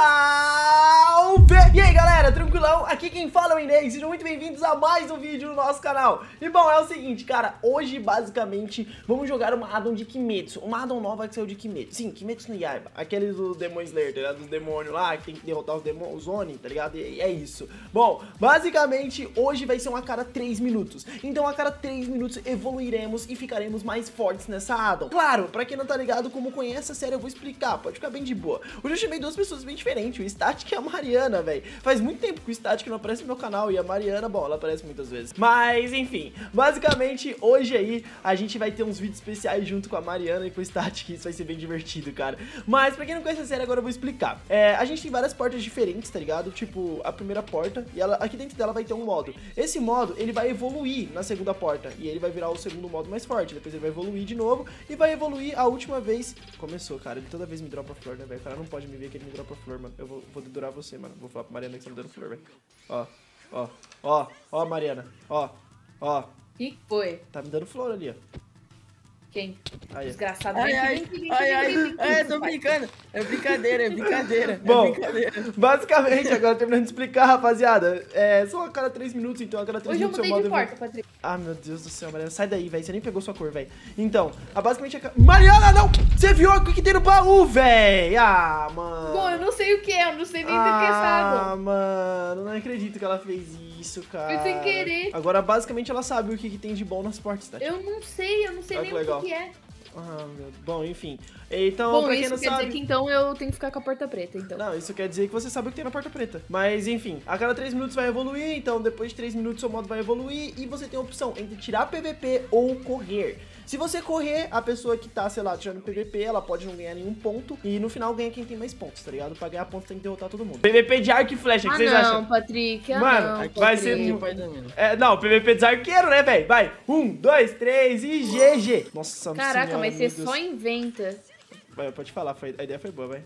Ah. Aqui quem fala é o Inês, sejam muito bem-vindos a mais um vídeo no nosso canal. E bom, é o seguinte, cara, hoje basicamente vamos jogar uma addon de Kimetsu. Uma addon nova que saiu de Kimetsu. Sim, Kimetsu no Yaiba, aquele do Demon Slayer, tá ligado? Dos demônios lá, que tem que derrotar os demônios, os Oni, tá ligado? E é isso. Bom, basicamente hoje vai ser uma cada 3 minutos. Então a cada 3 minutos evoluiremos e ficaremos mais fortes nessa addon Claro, pra quem não tá ligado como conhece a série eu vou explicar, pode ficar bem de boa. Hoje eu chamei duas pessoas bem diferentes, o Static e a Mariana, velho Faz muito tempo que o Static não aparece no meu canal e a Mariana, bom, ela aparece muitas vezes. Mas, enfim, basicamente, hoje aí, a gente vai ter uns vídeos especiais junto com a Mariana e com o Static, isso vai ser bem divertido, cara. Mas, pra quem não conhece a série, agora eu vou explicar. É, a gente tem várias portas diferentes, tá ligado? Tipo, a primeira porta, e ela, aqui dentro dela vai ter um modo. Esse modo, ele vai evoluir na segunda porta, e ele vai virar o segundo modo mais forte. Depois ele vai evoluir de novo, e vai evoluir a última vez... Começou, cara, ele toda vez me dropa flor, né, velho? O cara não pode me ver que ele me dropa flor, mano. Eu vou, vou dedurar você, mano. Vou falar pra Mariana que você me dando flor, velho. Ó, ó, ó, ó, Mariana. Ó, ó. que foi? Tá me dando flor ali, ó. Quem? Aí. Desgraçado. Ai, ai, ai, ai, vem, é, tô brincando. É brincadeira, é brincadeira. é Bom, brincadeira. basicamente, agora terminando de explicar, rapaziada, é só a cada 3 minutos, então a cada 3 Hoje eu minutos mudei seu de porta, Patrick. Ah, meu Deus do céu, Mariana, sai daí, velho, você nem pegou sua cor, velho. Então, a basicamente a... ca- Mariana, não! Você viu o que tem no baú, velho? Ah, mano. Bom, eu não sei o que é, eu não sei nem do que é Ah, mano, não acredito que ela fez isso, cara. Foi sem querer. Agora, basicamente, ela sabe o que, que tem de bom nas portas, tá? Eu não sei, eu não sei nem que legal. o que, que é. Ah, meu... Bom, enfim. Então, Bom, pra quem isso não quer sabe... dizer que então eu tenho que ficar com a porta preta, então. Não, isso quer dizer que você sabe o que tem na porta preta. Mas enfim, a cada 3 minutos vai evoluir, então depois de 3 minutos seu modo vai evoluir e você tem a opção entre tirar PVP ou correr. Se você correr, a pessoa que tá, sei lá, tirando PVP, ela pode não ganhar nenhum ponto e no final ganha quem tem mais pontos, tá ligado? Pra ganhar pontos tem que derrotar todo mundo. PVP de arco e flecha, o que ah, vocês não, acham? Patrick, ah, Mano, não, vai Patrick. ser pai da mina. É, não, PVP dos arqueiros, né, velho? Vai, um, dois, três e GG. Nossa Caraca, senhora, mas você Deus. só inventa. Vai, pode falar, foi- a ideia foi boa, vai.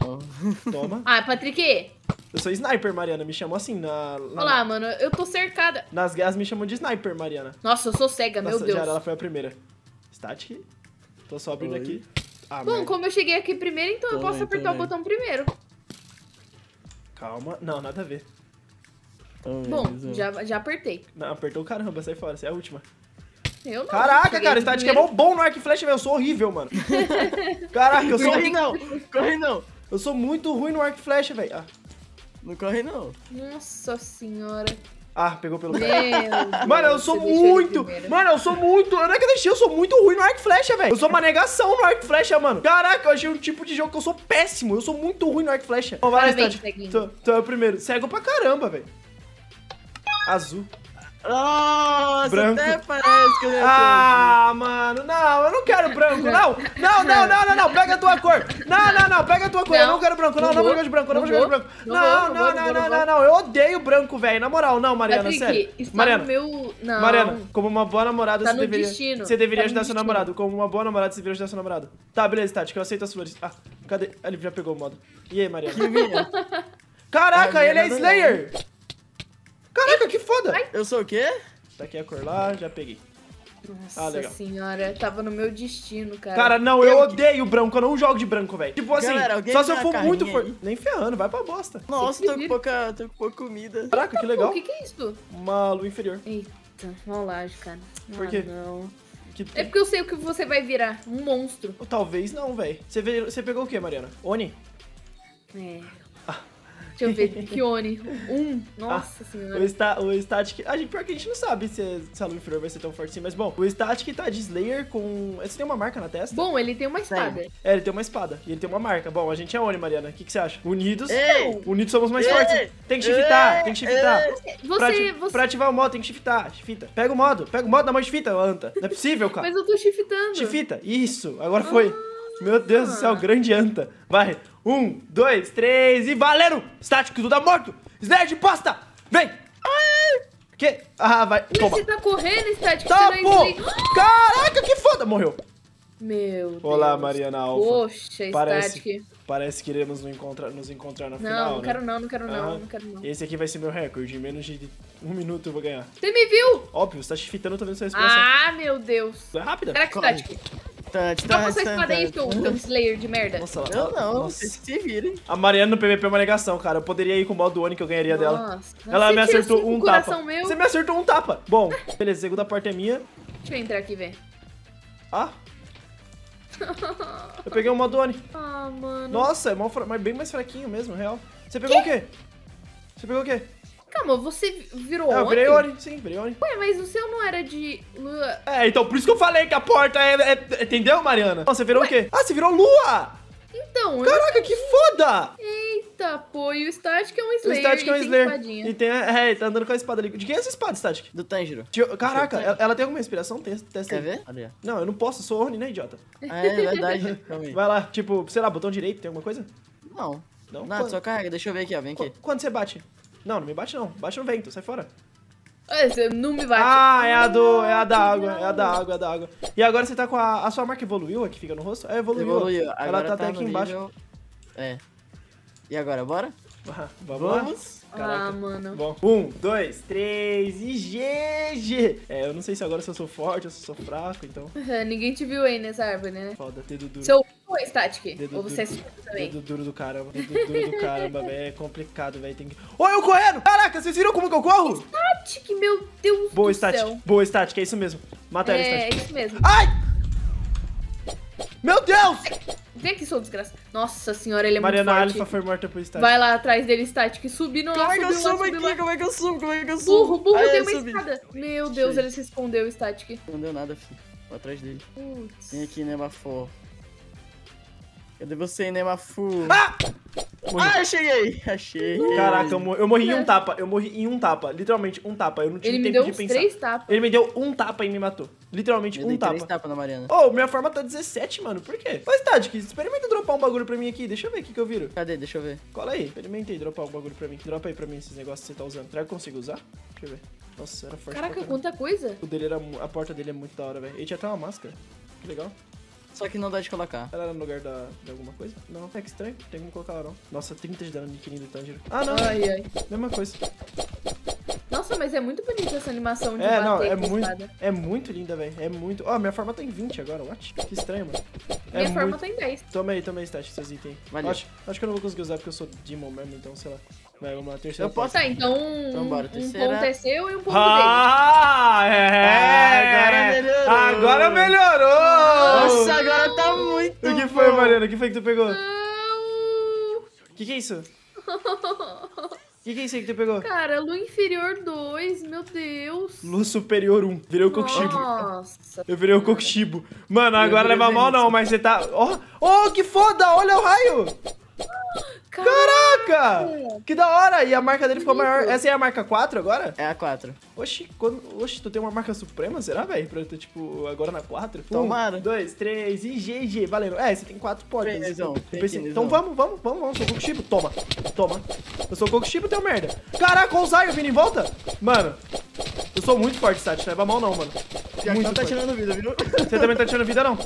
Toma. Ah, Patrick, Eu sou sniper, Mariana, me chamam assim na... na- olha lá, mano, eu tô cercada. Nas guerras me chamam de sniper, Mariana. Nossa, eu sou cega, Nossa, meu Deus. já ela foi a primeira. Static. Tô só abrindo Oi. aqui. Ah, Bom, merda. como eu cheguei aqui primeiro, então eu Também, posso apertar o também. botão primeiro. Calma. Não, nada a ver. Bom, já, já apertei. Não, apertou o caramba, sai fora, essa é a última. Eu não. Caraca, cara, Static é mó bom no arco e flecha, velho. Eu sou horrível, mano. Caraca, eu sou, Corre não, corre não. eu sou muito ruim no arco e flecha, velho. Ah, Não corre não. Nossa senhora. Ah, pegou pelo. Deus, Mano, eu sou muito. Mano, eu sou muito. Não é que eu deixei, eu sou muito ruim no arco e flecha, velho. Eu sou uma negação no arco e flecha, mano. Caraca, eu achei um tipo de jogo que eu sou péssimo. Eu sou muito ruim no arco e flecha. Então, vai Parabéns, ceguinho. Tô, tô eu primeiro. Cego pra caramba, velho. Azul. Nossa, Branco. até parece que eu já Ah, mano, não, eu não quero branco, não. Não, não, não, não, não, pega a tua cor. Não, não, não, pega a tua cor. Eu não Não. quero branco, não, Não não vou jogar de branco, eu não vou Não jogar de branco. Não Não, não, não não, não, não não, não, eu odeio branco, velho. Na moral, não, Mariana, Patrick, sério. está Mariana, no meu... Não. Mariana, como uma boa namorada, Tá você deveria. destino. Você deveria Tá ajudar seu namorado. Como uma boa namorada, você deveria ajudar seu namorado. Tá, beleza, Tati, que eu aceito as flores. Ah, cadê? Ele já pegou o modo. E aí, Mariana? Caraca, Ah, ele é minha Slayer! Caraca, que foda! Ai. Eu sou o quê? Tá aqui a cor lá, já peguei. Nossa Ah, legal. senhora, tava no meu destino, cara. Cara, não, eu odeio branco, eu não jogo de branco, velho. Tipo assim, Galera, só se eu for muito forte. Nem ferrando, vai pra bosta. Nossa, tô com pouca, tô com pouca comida. Caraca, que legal. o que que é isso? Uma lua inferior. Eita, rolagem, cara. Por ah, quê? não. Que... É porque eu sei o que você vai virar. Um monstro. Talvez não, velho. Você, vê- você pegou o que, Mariana? Oni? É. Deixa eu ver. Kione. Um. Nossa O, senhora. sta o Static. A gente, pior que a gente não sabe se, se a lua inferior vai ser tão forte assim, mas bom, o Static tá de Slayer com. Você tem uma marca na testa? Bom, ele tem uma espada. É, ele tem uma espada e ele tem uma marca. Bom, a gente é Oni, Mariana. O que, que você acha? Unidos. Ei! Unidos somos mais Ei! fortes. Tem que shiftar, Ei! tem que shiftar. Você, pra, ati- você... pra ativar o modo, tem que shiftar. Shifta. Pega o modo. Pega o modo na mão de fita, Anta. Não é possível, cara. Mas eu tô shiftando. Chifita. Isso. Agora foi. Meu Deus do céu, grande anta. Vai. Um, dois, três e valendo! Estático, tudo morto! Slayer de posta! Vem! Que? Ah, vai. Mas Toma. você tá correndo, Static? Tá, pô! não explica- Caraca, que foda! Morreu. Meu Deus. Olá, Mariana Alfa. Poxa, Parece, Static. parece que iremos nos encontrar, nos encontrar na Não, final, não né? quero não, não quero não, não quero não. Esse aqui vai ser meu recorde. Em menos de um minuto eu vou ganhar. Você me viu? Óbvio, você tá chifitando, eu tô vendo sua respiração. Ah, meu Deus. Tu é rápida? Será que Corre. Static? Troca sua tá, aí, tá. seu, seu Slayer de merda. Nossa, Eu ela- não, vocês se virem. A Mariana no PVP é uma negação, cara. Eu poderia ir com o modo Oni que eu ganharia dela. Nossa. Ela você me acertou um tapa. Meu. Você me acertou um tapa. Bom, beleza, segunda porta é minha. Deixa eu entrar aqui, ver. Ah. Eu peguei o modo Oni. Ah, mano. Nossa, é mas bem mais fraquinho mesmo, real. Você pegou o quê? Você pegou o quê? Calma, você virou É, eu virei Oni, sim, virei Oni. Ué, mas o seu não era de lua... É, então por isso que eu falei que a porta é. é- entendeu, Mariana? Nossa, você virou o quê? Ah, você virou lua! Então, eu... Caraca, que foda! Eita, pô, e o Static é um O Slayer Static é um e tem Slayer. E tem. É, ele tá andando com a espada ali. De quem é essa espada, Static? Do Tanjiro. Caraca, ela, ela tem alguma inspiração? Testa, testa Quer aí. ver? Não, eu não posso, eu sou Oni, né, idiota? Ah, é verdade. Calma aí. Vai lá, tipo, sei lá, botão direito, tem alguma coisa? Não. Não? Nada, Quando- só carrega. Deixa eu ver aqui, ó. Vem Qu- aqui. Quando você bate? Não, não me bate não. Bate no vento, sai fora. Ah, Você não me bate. Ah, é a do. É a da água, é a da água, é a da água. E agora você tá com a. A sua marca evoluiu, a que fica no rosto? É, evoluiu. Evoluiu. Ela Agora tá até aqui no embaixo. nível- É. E agora, bora? Vamos. Vamos. Caraca. Ah, mano. Bom, um, dois, três e GG! É, eu não sei se agora se eu sou forte ou se eu sou fraco, então. Ninguém te viu aí nessa árvore, né? Foda, dedo duro. Seu ou é Static? Dedo Ou você é duro. surdo também? Dedo duro do caramba, dedo duro do caramba, velho. É complicado, velho. Tem que. Ô, eu correndo! Caraca, vocês viram como que eu corro? Static, meu Deus Boa, do Static. céu. Boa, Static, é isso mesmo. Mata ela, É, Static. isso mesmo. Ai! Meu Deus! Vem aqui, sou desgraça. Nossa senhora, ele é Mariana muito Alpha forte. foi morta por Static. Vai lá atrás dele, Static. Subindo lá, Como é que eu subo aqui? lá. Como é que eu subo? Como é que eu subo? Burro, burro, Aí, tem uma subi. escada. Meu Deus, ele se escondeu, Static. Não deu nada, filho. Vou atrás dele. Putz. Vem aqui, Nemafor. Cadê você, Nemafu? Ah! Morri. Ah, eu cheguei! Achei. Caraca, eu morri, eu morri em um tapa. Eu morri em um tapa. Literalmente, um tapa. Eu não tive Ele me tempo deu de pensar. três tapas. Ele me deu um tapa e me matou. Literalmente, Eu um tapa. três tapas na Mariana. Ô, minha forma tá 17, mano. Por quê? Ô, Static, experimenta dropar um bagulho pra mim aqui. Deixa eu ver o que, que eu viro. Cadê? Deixa eu ver. Cola aí. Experimenta aí dropar um bagulho pra mim. Dropa aí pra mim esses negócios que você tá usando. Será que eu consigo usar? Deixa eu ver. Nossa, era forte Caraca, quanta coisa. O dele era... A porta dele é muito da hora, velho. Ele tinha até uma máscara. Que legal. Só que não dá de colocar. Ela era no lugar da, de alguma coisa? Não, é que estranho. Tem como colocar ela não. Nossa, 30 de dano de Kirin do Tanjiro. Ah, não. Ai, ai. Mesma coisa. Nossa, mas é muito bonita essa animação de É, bater não, é com muito, espada. é muito linda, velho. É muito. Ó, minha forma tá em 20 agora, what? Que estranho, mano. É Minha forma muito... tá em 10. Toma aí, toma aí, Stat, seus itens. Valeu. Acho, acho que eu não vou conseguir usar porque eu sou Demon mesmo, então sei lá. Vai, vamos lá, terceira Eu posso- Tá, então Então bora, um terceira. ponto é seu e um ponto dele. Ah, é! agora melhorou. Agora melhorou! Nossa, agora tá muito O que foi, bom. Mariana? O que foi que tu pegou? O Não. que, que é isso? O que, que é isso aí que tu pegou? Cara, lua inferior 2, meu Deus. Luz superior 1. Virei o Kokushibo. Nossa. Eu virei o Kokushibo. Mano, agora leva mal não, mas você tá... Ó, oh, que foda! Olha o raio! Caraca! Que da hora! E a marca dele ficou maior. Essa é a marca 4 agora? É a 4. Oxi, quando... Oxi, tu tem uma marca suprema, será, velho? Pra eu ter, tipo, agora na 4? Tomara. Um, dois, três e GG. Valendo. É, você tem quatro portas. Vem, Nezão, Eu vem pensei, aqui, então vamos, vamos, vamos, vamos. Sou o Kokushibo. Toma, toma. Eu sou o Kokushibo, teu merda. Caraca, o Zayo vindo em volta? Mano, eu sou muito forte, Sati. Não leva mal não, mano. Muito não tá forte. tirando vida, viu? Você também tá tirando vida, não?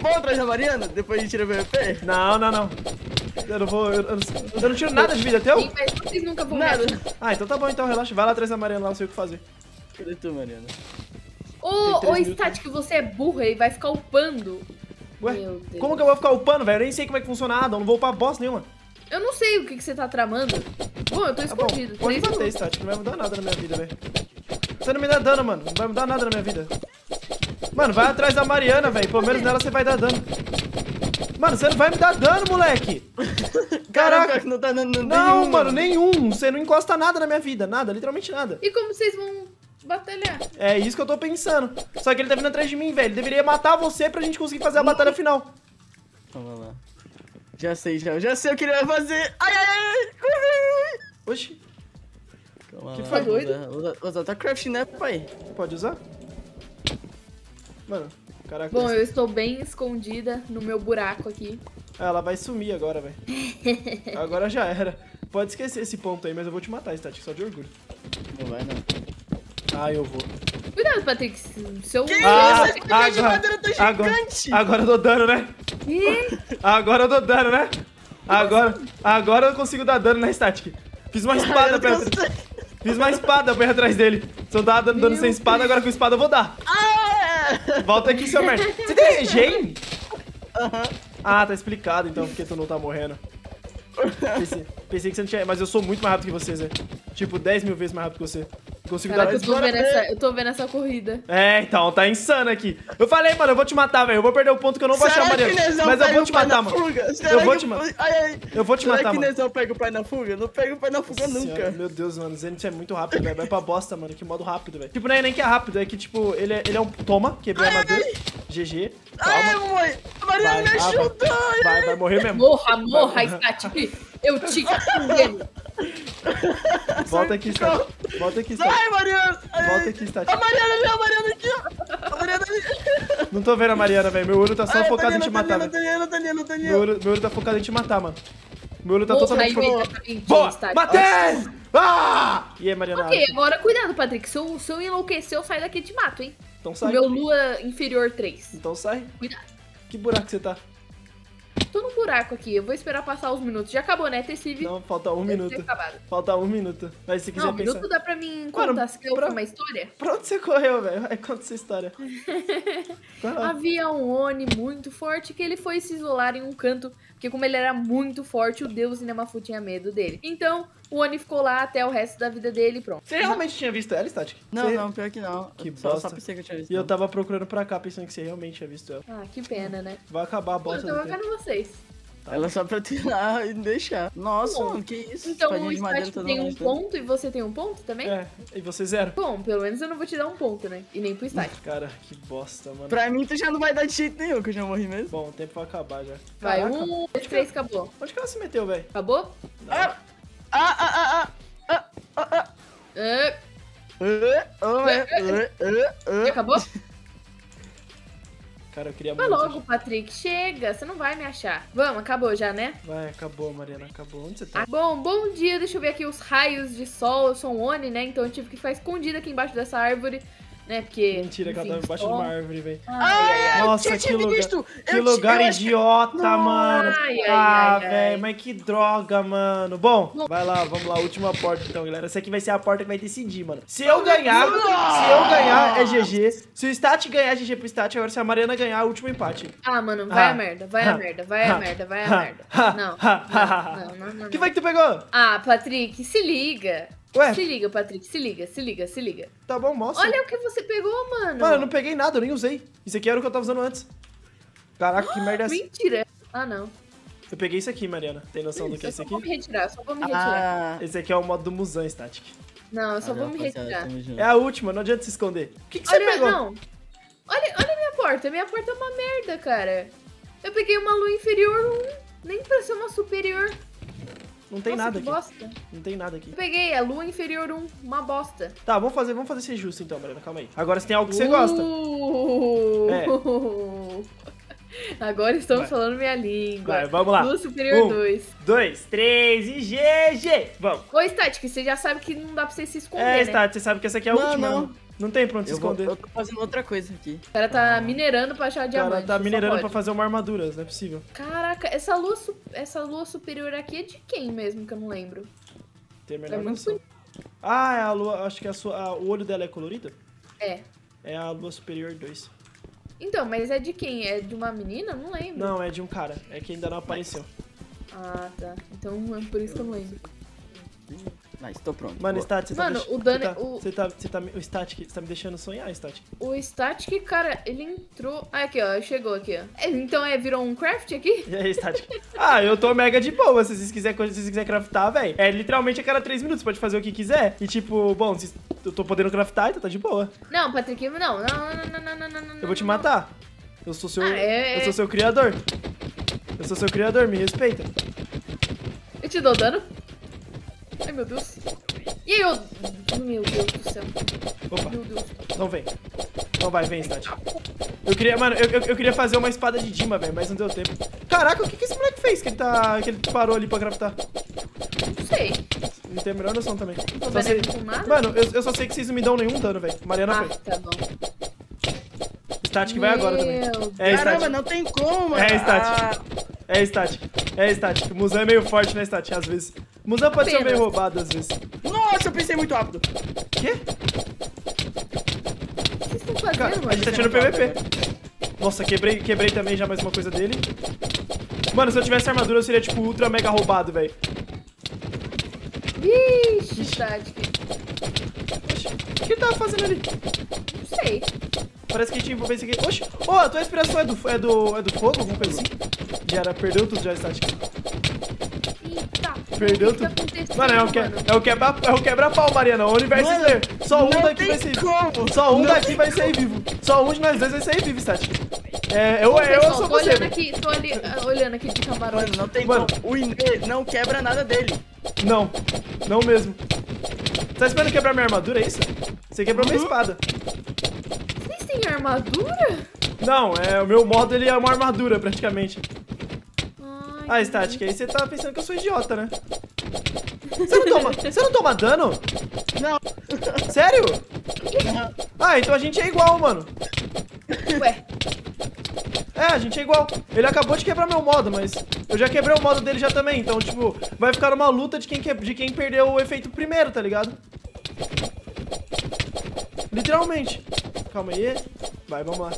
Vamos atrás da Mariana? Depois de tirar o VP? Não, não, não. Eu não vou. Eu, eu não, eu não tiro nada de vida, teu? Sim, mas vocês nunca vão Nada. Ah, então tá bom, então relaxa. Vai lá atrás da Mariana lá, não sei o que fazer. Cadê tu, Mariana? Ô, ô. Static, você é burro, ele vai ficar upando. Ué, Meu Deus. como que eu vou ficar upando, velho? Eu nem sei como é que funciona nada, eu não vou upar bosta nenhuma. Eu não sei o que, que você tá tramando. Bom, eu tô Tá bom, escondido. pode bater, minutos. Stat, não vai mudar nada na minha vida, velho. Você não me dá dano, mano. Não vai mudar nada na minha vida. Mano, vai atrás da Mariana, velho. Pelo menos nela você vai dar dano. Mano, você não vai me dar dano, moleque. Caraca. Caraca, não tá dando Não, nenhum, mano, nenhum. Você não encosta nada na minha vida. Nada, literalmente nada. E como vocês vão batalhar? É isso que eu tô pensando. Só que ele tá vindo atrás de mim, velho. Ele deveria matar você pra gente conseguir fazer a batalha final. Vamos lá. Já sei, já. Já sei o que ele vai fazer. Ai, ai, ai. Corre. Oxi, Calma Que lá, foi, usa- doido? Usa, usa tá craft, né, pai? pode usar? Mano, caraca. Bom, eu estou bem escondida no meu buraco aqui. Ah, Ela vai sumir agora, velho. Agora já era. Pode esquecer esse ponto aí, mas eu vou te matar, Static, só de orgulho. Não vai, não. Ah, eu vou. Cuidado, Patrick. Seu. Ah, isso? Esse de madeira tá agora, gigante. agora eu dou dano, né? Agora eu dou dano, né? Agora, agora eu consigo dar dano na Static. Fiz uma espada pra Fiz uma espada pra ir atrás dele. Se eu tava dando dano sem espada, agora com espada eu vou dar. Ah! Volta aqui, seu merda. Você tem regen? Aham. Ah, tá explicado então porque tu não tá morrendo. Pensei, pensei que você não tinha. Mas eu sou muito mais rápido que você, Zé. Tipo, 10 mil vezes mais rápido que você. Consigo Caraca, dar. eu tô, vendo essa, eu tô vendo essa corrida. É, então, tá insano aqui. Eu falei, mano, eu vou te matar, velho. Eu vou perder o ponto que eu não vou achar a Será que. Nezão Mas eu vou te matar, mano. Será Eu vou que- te matar. Ai, ai. Eu vou te Será matar, que mano. Nezão pega o pai na fuga? Não pega o pai na fuga Senhora, nunca. Meu Deus, mano. Zenith é muito rápido, velho. Vai pra bosta, mano. Que modo rápido, velho. Tipo, não é nem que é rápido, é que, tipo, ele é, ele é um. Toma, quebrei a Ai, armadura. GG. Ai, mamãe. A Mariana Vai, me ah, vai. ai, Vai, vai morrer mesmo. Morra, morra, Static. Eu te. Volta aqui, Stat. Volta aqui, Stat. Ai, Mariana. Volta aqui, Stat. A Mariana ali, a Mariana aqui, ó. A Mariana ali. Não tô vendo a Mariana, velho. Meu olho tá só Ai, focado em Daniela, te matar, Daniela, velho. Daniela, Daniela, Meu Daniela. olho, meu olho tá focado em te matar, mano. Meu olho tá totalmente focado. imediatamente, Boa! Matei! Ah! E aí, Mariana? Ok, agora cuidado, Patrick. Se eu, se eu enlouquecer, eu saio daqui e te mato, hein? Então O sai. meu lua inferior 3. Então sai. Cuidado. Que buraco você tá? Tô num buraco aqui, eu vou esperar passar os minutos. Já acabou, né, Tessive? Não, falta um Deve minuto. Falta um minuto. Mas se quiser Não, um pensar. minuto dá pra mim Mano, contar se pra- uma história? Pra onde você correu, velho? Vai, conta essa história. Havia um Oni muito forte que ele foi se isolar em um canto, porque como ele era muito forte, o deus Inamafu tinha medo dele. Então, o Oni ficou lá até o resto da vida dele e pronto. Você realmente tinha visto ela, Static? Não, Você- não, pior que não. Que só, bosta. só pensei que eu tinha visto. E eu tava procurando pra cá, pensando que você realmente tinha visto ela. Ah, que pena, né? Vai acabar a bosta eu vendo vocês. Ela só pra tirar e deixar. Nossa, Bom, mano, que isso? Então Espadinha o Static tem um ponto e você tem um ponto também? É, e você zero. Bom, pelo menos eu não vou te dar um ponto, né? E nem pro Static. Cara, que bosta, mano. Pra mim, tu já não vai dar de jeito nenhum, que eu já morri mesmo. Bom, o tempo vai acabar já. Vai, Caraca. um, dois, três, acabou. Onde que ela se meteu, velho? Acabou? Ah, ah, ah, ah, ah, ah, ah, ah. Ah, Ah, ah, ah, ah, ah. acabou? Cara, eu queria Vai muito. logo, Patrick. Chega, você não vai me achar. Vamos, acabou já, né? Vai, acabou, Mariana, acabou. Onde você tá? Ah, bom, bom dia. Deixa eu ver aqui os raios de sol. Eu sou um Oni, né? Então eu tive que ficar escondida aqui embaixo dessa árvore, né? Porque. Mentira, que ela tava embaixo de uma árvore, velho. Ai, ai, ai. Nossa, que tinha lugar. visto. Que lugar idiota, mano. Ai, ai, ah, velho, mas que droga, mano. Bom, vai lá, vamos lá, última porta então, galera. Essa aqui vai ser a porta que vai decidir, mano. Se eu ganhar, se eu ganhar, é GG. Se o Stat ganhar, é GG pro Stat. Agora, se a Mariana ganhar, é o último empate. Ah, mano, vai Ah. a merda, vai a Ah. merda, vai a Ah. merda, vai a Ah. merda. Ah. Não, Ah. não, não, não, não. que foi que tu pegou? Ah, Patrick, se liga. Ué, Se liga, Patrick, se liga, se liga, se liga. tá bom, mostra. Olha o que você pegou, mano. Mano, eu não peguei nada, eu nem usei. Isso aqui era o que eu tava usando antes. Caraca, que merda é essa? Mentira. Ah, não. Eu peguei isso aqui, Mariana. Tem noção do que é eu isso só aqui? vou me retirar, eu só vou me retirar. Ah, Esse aqui é o modo do Musan, Static. Não, eu só vou me retirar. É a última, não adianta se esconder. O que, que você Olha, pegou? não. Olha, olha a minha porta. Minha porta é uma merda, cara. Eu peguei uma lua inferior 1. Nem pra ser uma superior. Não tem Nossa, nada que aqui. bosta. Não tem nada aqui. Eu peguei a lua inferior 1. Uma bosta. Tá, vamos fazer, vamos fazer ser justo então, Mariana. Calma aí. Agora você tem algo que você gosta. Uh! É. Agora estamos Vai. falando minha língua. Vai, vamos lá. Lua superior Um. 2. Dois, três e GG! Vamos. Ô, Static, você já sabe que não dá pra você se esconder, É, né? Stat, você sabe que essa aqui é a Não, última. não. Não tem pra onde se Eu, vou, esconder. eu tô fazendo outra coisa aqui. O cara tá minerando pra achar O cara diamante. tá minerando pra fazer uma armadura, não é possível. Caraca, essa lua, essa lua superior aqui é de quem mesmo, que eu não lembro? Tem a menor É muito. Ah, é a lua, acho que a sua, a- o olho dela é colorido? É. É a lua superior 2. Então, mas é de quem? É de uma menina? Não lembro. Não, é de um cara. É que ainda não apareceu. Ah, tá. Então é por isso que eu não lembro. Mas tô pronto. Mano, Boa. Stat, você Mano, tá... o Dani- Você tá, o- você tá, você tá, o Static, você tá me deixando sonhar, Static. O Static, cara, ele entrou. Ah, aqui, ó. Chegou aqui, ó. É, Então é, virou um craft aqui? E aí, Static? ah, eu tô mega de boa. Se vocês quiserem se vocês quiser craftar, velho. É literalmente a cada 3 minutos. Pode fazer o que quiser. E tipo, bom, se eu tô podendo craftar, então tá de boa. Não, Patrick, não. Não, não, não, não, não, não, não. Eu vou te matar. Eu sou seu. Ah, é- Eu sou seu criador. Eu sou seu criador, me respeita. Eu te dou dano? Ai, meu Deus. E aí, eu... Meu Deus do céu. Opa, Meu Deus. não vem. Não vai, vem, Stat. Eu queria, mano, eu, eu, eu queria fazer uma espada de Dima, velho, mas não deu tempo. Caraca, o que, que esse moleque fez que ele tá. que ele parou ali pra craftar? Não sei. Não tenho a menor noção também. Tô Só sei... aqui com nada. Mano, eu, eu só sei que vocês não me dão nenhum dano, velho. Mariana Ah, foi. tá bom. Static vai agora também. Meu É, Caramba, Stat. não tem como, mano. É, Stat. Ah, É Stat. É Stat. O Musan é meio forte, né, Stat? Às vezes. O Musan pode ser meio roubado às vezes. nossa, eu pensei muito rápido. Quê? O que vocês estão fazendo, Cara, mano? a gente tá tirando PVP. Nossa, quebrei, quebrei também já mais uma coisa dele. Mano, se eu tivesse armadura, eu seria, tipo, ultra mega roubado, velho. Vixe. Oxi, O que ele tava fazendo ali? Não sei. Parece que a gente envolveu isso aqui. Oxi, ô, a tua inspiração é do, é do, é do fogo, alguma coisa assim? Já era, perdeu tudo já, Static. Perdeu tá tudo. acontecendo, Mano, é o, que, é o quebra, é o quebra-pau, Mariana. O universo Mano, Slayer. Só um daqui vai sair como. Só um Não daqui vai sair vivo. Só um de nós dois vai sair vivo, Static. É, eu, Ô, eu, pessoal, eu sou tô você, olhando aqui, tô ali, ah, olhando aqui de camarote. Mano, não tem Mano. como. O Inê não quebra nada dele. Não, não mesmo. Tá esperando quebrar minha armadura, é isso? Você quebrou minha Uhum. espada. Vocês têm armadura? Não, é, o meu modo ele é uma armadura, praticamente. Ah, Static, aí você tá pensando que eu sou idiota, né? Você não toma, você não toma dano? Não. Sério? Ah, então a gente é igual, mano. Ué, É, a gente é igual. Ele acabou de quebrar meu modo, mas eu já quebrei o modo dele já também. Então, tipo, vai ficar uma luta de quem, que... de quem perdeu o efeito primeiro, tá ligado? Literalmente. Calma aí. Vai, vamos lá.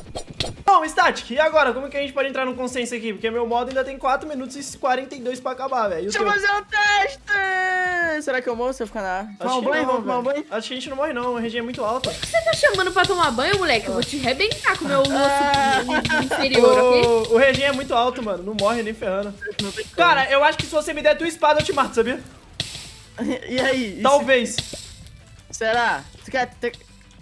Bom, Static, e agora? Como que a gente pode entrar num consenso aqui? Porque meu modo ainda tem 4 minutos e 42 pra acabar, velho. O Deixa eu fazer um teste! Será que eu morro se eu ficar na... Tomar um que banho? não, Vamos tomar um banho? Acho que a gente não morre não, a região é muito alta. você tá chamando pra tomar banho, moleque? Eu vou te arrebentar com o meu osso Ah. inferior, ok? O, o região é muito alto, mano. Não morre nem ferrando. Cara, eu acho que se você me der tua espada, eu te mato, sabia? E aí? Talvez. se- Será? Tu quer...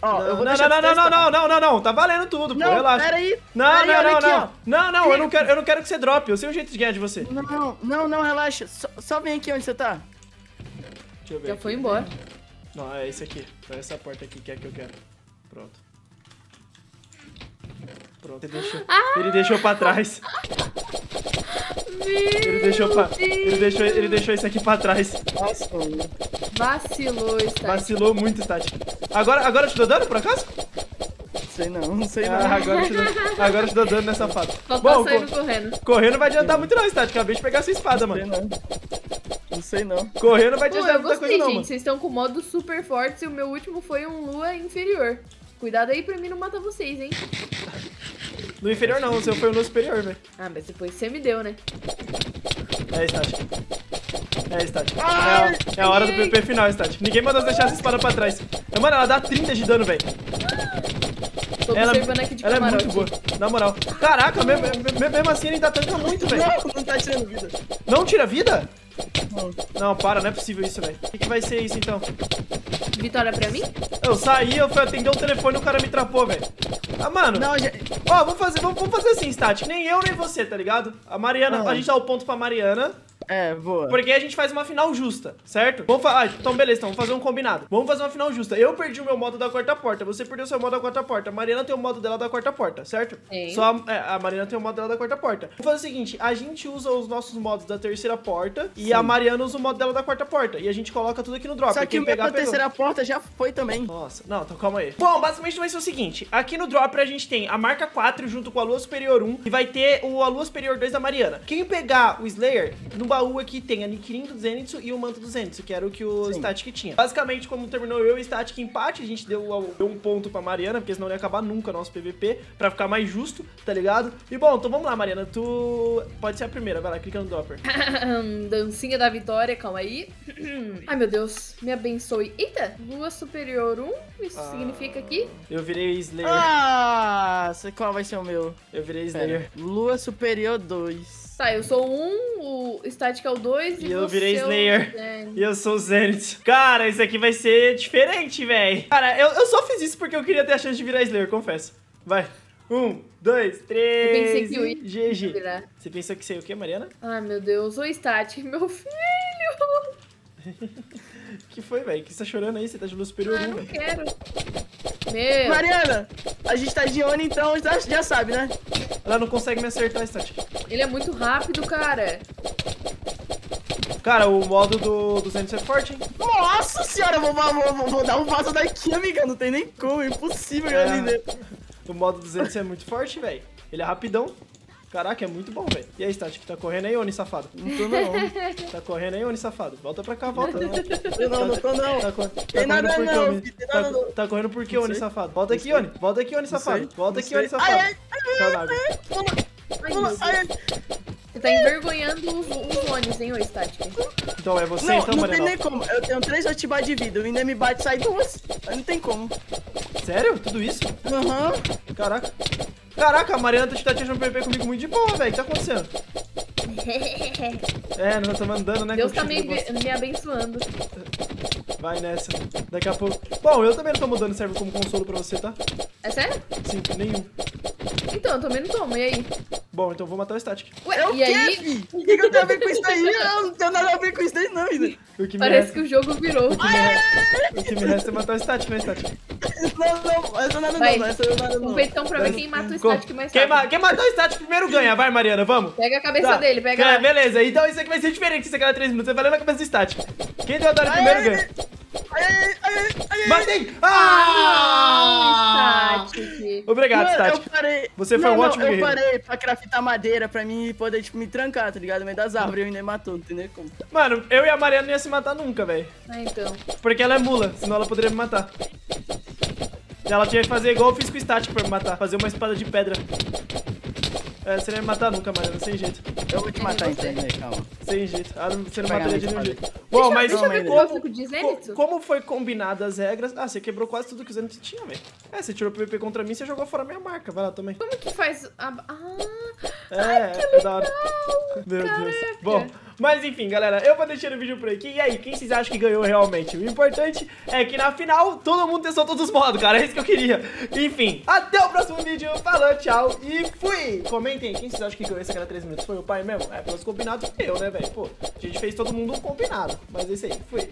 Ó, Não, eu vou não, não, não, não, testar. não, não, não, não, tá valendo tudo, pô, Não, relaxa. peraí. Não, Peraí, não, não, aqui, não. ó. Não, não, eu não quero, eu não quero que você drope. Eu sei o jeito de ganhar de você. Não, não, não, relaxa. Só, só vem aqui onde você tá. Deixa eu ver. Já aqui. foi embora. Não, é esse aqui. É essa porta aqui que é a que eu quero. Pronto. Pronto, ele deixou. Ah! Ele deixou pra trás. Ele deixou pra. Ele deixou, ele deixou isso aqui pra trás. Nossa. Vacilou, Static. Vacilou muito, Tati. Agora, agora eu te dou dano, por acaso? Não sei não, não sei não. Ah, agora eu te dou, agora te dou dano nessa tá Bom, saindo co- correndo. correndo não vai adiantar muito não, Tati. Acabei de pegar essa espada, Não sei mano. não. Não sei não. Correndo não vai Pô, adiantar eu muita gostei, coisa não, gente. mano. Vocês estão com modo super fortes e o meu último foi um lua inferior. Cuidado aí pra mim não matar vocês, hein? No inferior não, o seu foi no superior, velho. Ah, mas depois você me deu, né? É, Stat. É, Stat. Ai, É, é a hora do. PP final, Stat. Ninguém mandou você deixar essa espada pra trás. Mano, ela dá 30 de dano, velho. Tô Ela, observando aqui de ela é muito boa, na moral. Caraca, mesmo, me- mesmo assim ele ainda tanca muito, velho. Não, não tá tirando vida. Não tira vida? Não. Não, para, não é possível isso, velho. O que, que vai ser isso, então? Vitória pra mim? Eu saí, eu fui atender o telefone e o cara me trapou, velho. Ah, mano. Não, já... Ó, vamos fazer, vamos, vamos fazer assim, Stat. Nem eu, nem você, tá ligado? A Mariana, Ah. a gente dá o ponto pra Mariana. É, boa. Porque aí a gente faz uma final justa, certo? Vamos ah, então beleza, então vamos fazer um combinado. Vamos fazer uma final justa. Eu perdi o meu modo da quarta porta, você perdeu o seu modo da quarta porta. A Mariana tem o modo dela da quarta porta, certo? Tem. Só a, é, a Mariana tem o modo dela da quarta porta. Vamos fazer o seguinte, a gente usa os nossos modos da terceira porta e a Mariana usa o modo dela da quarta porta. E a gente coloca tudo aqui no drop. Só que quem o meu pegar, da terceira porta já foi também. Nossa, não, então calma aí. Bom, basicamente vai ser o seguinte: aqui no Dropper a gente tem a marca 4 junto com a Lua Superior 1 e vai ter o a Lua Superior 2 da Mariana. Quem pegar o Slayer, no baú aqui tem a Nikirin do Zenitsu e o Manto do Zenitsu, que era o que o Sim. Static tinha. Basicamente, como terminou eu e o Static empate, a gente deu, deu um ponto pra Mariana, porque senão não ia acabar nunca nosso PVP, pra ficar mais justo, tá ligado? E bom, então vamos lá, Mariana, tu pode ser a primeira, vai lá, clica no Dropper. Dancinha da vitória, calma aí. Ai, meu Deus, me abençoe. Eita, lua superior 1, isso Ah. significa que... Eu virei Slayer, Ah, sei qual vai ser o meu. eu virei Slayer. Pera. Lua Superior 2. Tá, eu sou o 1, o Static é o 2 e, E eu virei é o Slayer. Zen. E eu sou o Zenith. Cara, isso aqui vai ser diferente, véi. Cara, eu, eu só fiz isso porque eu queria ter a chance de virar Slayer, confesso. Vai. Um, dois, três. Eu pensei que eu e GG. Virar. Você pensou que sei o quê, Mariana? Ai, meu Deus, o Static, meu filho. Que foi, velho? Que você tá chorando aí? Você tá de luz superior Ah, 1, não quero. Meu, Mariana, a gente tá de Oni, então já, já sabe, né? Ela não consegue me acertar, Static. ele é muito rápido, cara. Cara, o modo do, do Zenith é forte, hein? Nossa senhora, eu vou, vou, vou, vou dar um vaso daqui, amiga. Não tem nem como, é impossível, É. Galileu. O modo do Zenith é muito forte, velho. Ele é rapidão. Caraca, é muito bom, velho. E aí, Static, tá correndo aí, Oni, safado? Não tô não. Tá correndo aí, Oni, safado? Volta pra cá, volta. Eu não, não tô não. Tá, tá Tem correndo nada por quê, não, Oni? tem Tá, nada não. tá correndo por quê, Não Oni, safado? Volta Não aqui. Oni. Volta aqui, Oni, Não safado. Volta Não aqui, Oni, safado. Ai, ai. Ai, ai. Você tá envergonhando os, os Onis, hein, ô Static? Então é você, Não, então, não tem Marianão. nem como. Eu tenho três atividades de vida. O ainda me bate sai duas. Não tem como. Sério? Tudo isso? Aham. Caraca. Caraca, a Mariana tá tá te achando PVP comigo muito de boa, velho. O que tá acontecendo? É, nós estamos andando, né? Deus tá me, me abençoando. Vai nessa. Daqui a pouco. Bom, eu também não tô mudando serve como consolo pra você, tá? É sério? Sim, nenhum. Então, eu também não tomo. E aí? Bom, então vou matar o Static. Ué, É o e quê, aí? fi? O que, que eu tenho a ver com isso aí? Eu não tenho nada a ver com isso aí, não, ainda. O que me Parece resta, que o jogo virou. o que me resta, o que me resta é matar o Static, né, Static? Não, não, essa nada Vai. não, essa nada não. Competição pra ver quem mata o Static mais Quem, rápido. ma quem matar o Static primeiro ganha. Vai, Mariana, vamos. Pega a cabeça Tá. dele, pega É, lá. beleza, então isso aqui vai ser diferente se aquela 3 minutos. Você vai ler na cabeça do Static. Quem deu a dano Ai, primeiro ganha. Ai, ai. Matei! Ah! Static. Obrigado, Mano, Static. eu parei. Você foi Não, um não, ótimo Eu guerreiro. parei pra craftar madeira pra mim poder, tipo, me trancar, tá ligado? No meio das árvores, eu ainda matou, entendeu? Como? Mano, eu e a Mariana não ia se matar nunca, velho. Ah, então. Porque ela é mula, senão ela poderia me matar. Ela tinha que fazer igual eu fiz com o Static pra me matar. Fazer uma espada de pedra. É, você não ia me matar nunca, Mariana, sem jeito. Eu vou te matar então, né? Calma. Sem jeito. Ah, não- você não mataria de nenhum jeito. Bom, mas deixa eu ver como aí, co- Zenitsu. como foi combinado as regras... Ah, você quebrou quase tudo que o Zenith tinha, velho. É, você tirou o PVP contra mim, você jogou fora a minha marca. Vai lá também. Como que faz a... Ah, É, é da hora. Meu Deus. Bom, mas enfim, galera, eu vou deixando o vídeo por aqui. E aí, quem vocês acham que ganhou realmente? O importante é que na final todo mundo testou todos os modos, cara. É isso que eu queria. Enfim, até o próximo vídeo. Falou, tchau e fui! Comentem quem vocês acham que ganhou esse cara 3 minutos? Foi o pai mesmo? É, pelos combinados, eu, né, velho? Pô, a gente fez todo mundo combinado. Mas é isso aí, fui.